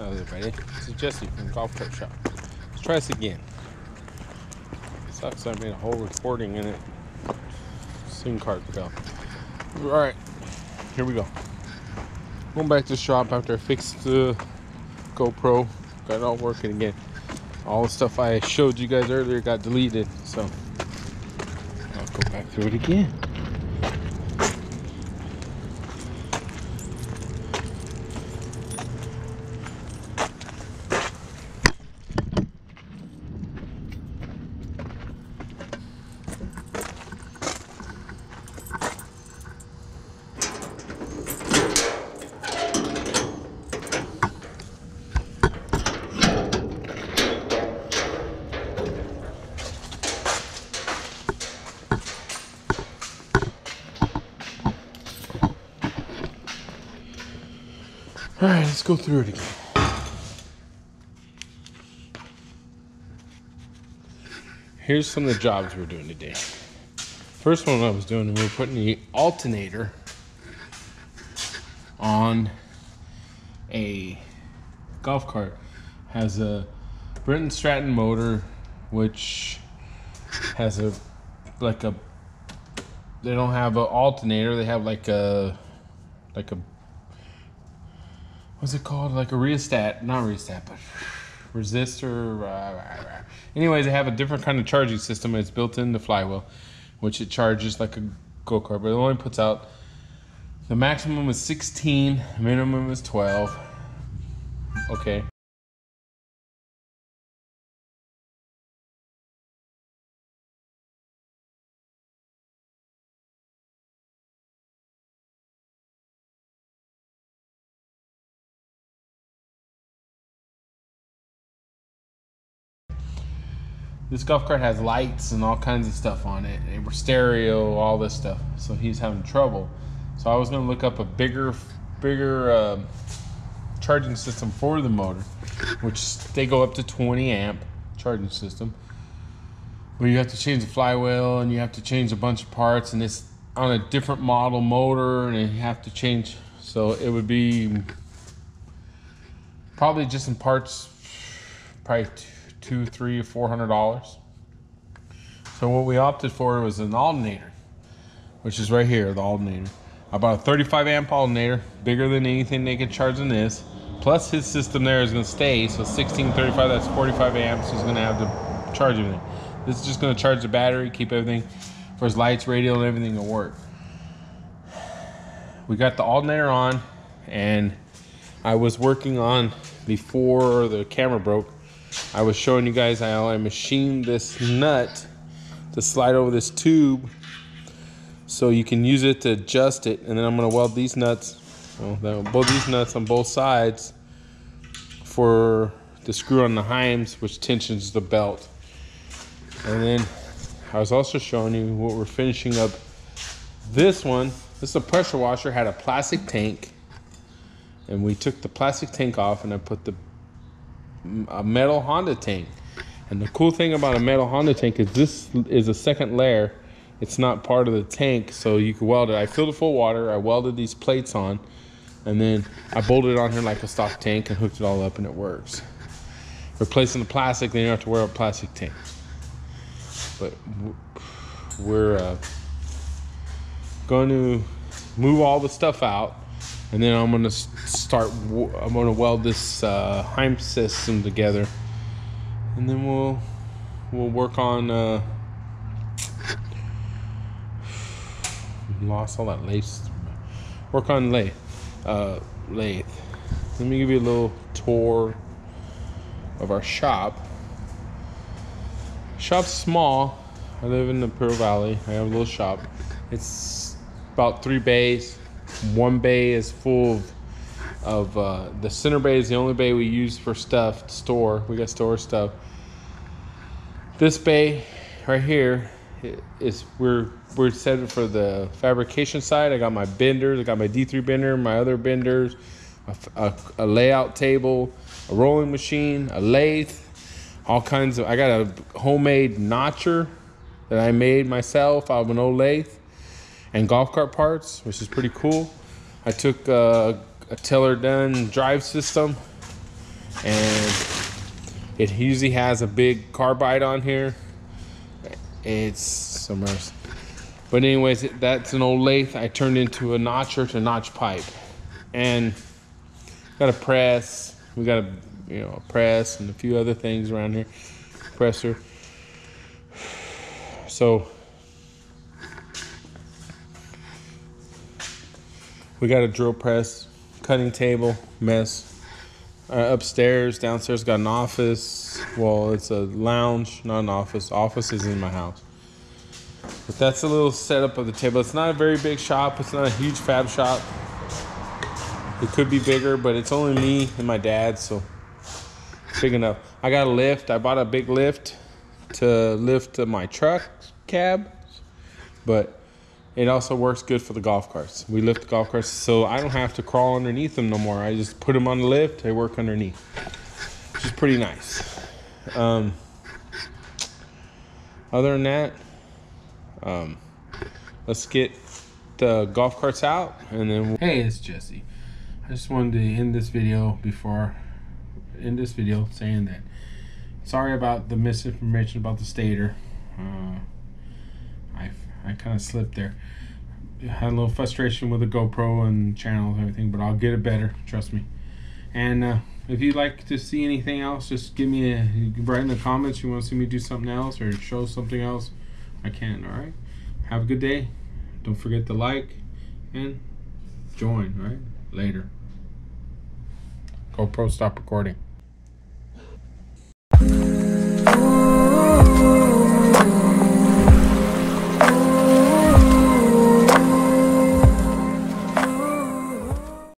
Hello everybody, this is Jesse from Golf Cart Shop. Let's try this again. Sucks I made a whole recording in it. SIM card fell. Alright, here we go. Going back to the shop after I fixed the GoPro. Got it all working again. All the stuff I showed you guys earlier got deleted, so I'll go back through it again. All right, let's go through it again. Here's some of the jobs we're doing today. First one I was doing, we were putting the alternator on a golf cart. Has a Briggs & Stratton motor, which has a like a. They don't have an alternator. They have like a like a what's it called? Like a rheostat, not rheostat, but resistor. Rah, rah, rah. Anyways, they have a different kind of charging system. It's built in the flywheel, which it charges like a go kart, but it only puts out the maximum is 16, minimum is 12. Okay. This golf cart has lights and all kinds of stuff on it, and stereo, all this stuff. So he's having trouble. So I was gonna look up a bigger, bigger uh, charging system for the motor, which they go up to 20 amp charging system. But you have to change the flywheel and you have to change a bunch of parts, and it's on a different model motor, and you have to change. So it would be probably just in parts, probably two, three, four hundred dollars. So what we opted for was an alternator, which is right here, the alternator. I bought a 35 amp alternator, bigger than anything they could charge in this. Plus his system there is gonna stay, so 1635, that's 45 amps. He's gonna have to charge everything. This is just gonna charge the battery, keep everything for his lights, radio, and everything to work. We got the alternator on, and I was working on before the camera broke. I was showing you guys how I machined this nut to slide over this tube. So you can use it to adjust it. And then I'm gonna weld these nuts well, both these nuts on both sides for the screw on the heims which tensions the belt. And then I was also showing you what we're finishing up. This one this is a pressure washer had a plastic tank. And we took the plastic tank off and I put the a metal Honda tank. And the cool thing about a metal Honda tank is this is a second layer. It's not part of the tank, so you can weld it. I filled it full water. I welded these plates on, and then I bolted it on here like a stock tank and hooked it all up, and it works. Replacing the plastic, then you don't have to wear a plastic tank. But we're uh, going to move all the stuff out and then I'm gonna start. I'm gonna weld this uh, Heim system together, and then we'll we'll work on. Uh, lost all that lace. Work on lathe. Uh, lathe. Let me give you a little tour of our shop. Shop's small. I live in the Pearl Valley. I have a little shop. It's about three bays one bay is full of, of uh, the center bay is the only bay we use for stuff to store. We got store stuff. This bay right here is we're we're set for the fabrication side. I got my benders. I got my D3 bender, my other benders, a, a, a layout table, a rolling machine, a lathe, all kinds of. I got a homemade notcher that I made myself out of an old lathe and golf cart parts, which is pretty cool. I took a Taylor Dunn drive system and it usually has a big carbide on here. It's submersed. But anyways, that's an old lathe I turned into a notcher to notch pipe. And got a press. We got a you know a press and a few other things around here. Presser. So we got a drill press, cutting table, mess. Uh, upstairs, downstairs got an office. Well, it's a lounge, not an office. Office is in my house. But that's a little setup of the table. It's not a very big shop. It's not a huge fab shop. It could be bigger, but it's only me and my dad, so big enough. I got a lift. I bought a big lift to lift my truck cab, but it also works good for the golf carts. We lift the golf carts, so I don't have to crawl underneath them no more. I just put them on the lift. They work underneath, which is pretty nice. Um, other than that, um, let's get the golf carts out, and then. We'll hey, it's Jesse. I just wanted to end this video before end this video saying that sorry about the misinformation about the stator. Uh, I I kind of slipped there. Had a little frustration with the GoPro and channels and everything, but I'll get it better. Trust me. And uh, if you'd like to see anything else, just give me a write in the comments. You want to see me do something else or show something else, I can. All right. Have a good day. Don't forget to like and join. All right. Later. GoPro stop recording.